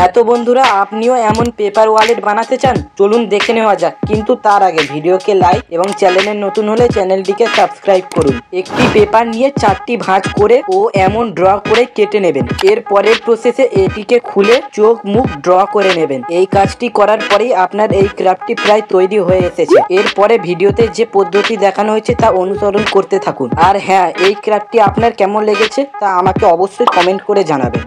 হ্যাঁ তো বন্ধুরা, আপনিও এমন পেপার ওয়ালেট বানাতে চান? চলুন দেখে নেওয়া যাক। কিন্তু তার আগে ভিডিওকে লাইক এবং চ্যানেলে নতুন হলে চ্যানেলটিকে সাবস্ক্রাইব করুন। একটি পেপার নিয়ে চারটি ভাঁজ করে ও এমন ড্র করে কেটে নেবেন। এর পরের প্রসেসে এটিকে খুলে চোখ মুখ ড্র করে নেবেন। এই কাজটি করার পরেই আপনার এই ক্রাফটটি প্রায় তৈরি হয়ে এসেছে। এরপরে ভিডিওতে যে পদ্ধতি দেখানো হয়েছে তা অনুসরণ করতে থাকুন। আর হ্যাঁ এই ক্রাফটটি আপনার কেমন লেগেছে তা আমাকে অবশ্যই কমেন্ট করে জানাবেন।